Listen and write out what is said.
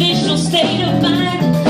superficial state of mind.